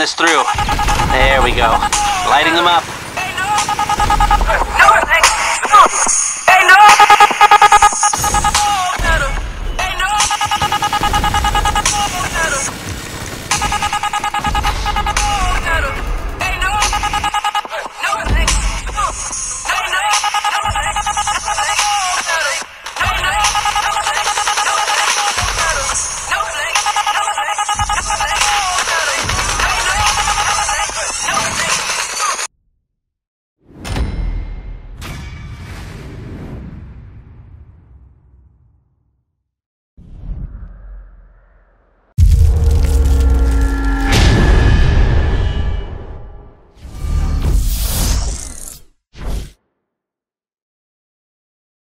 this through. There we go. Lighting them up. No, thanks.